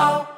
oh.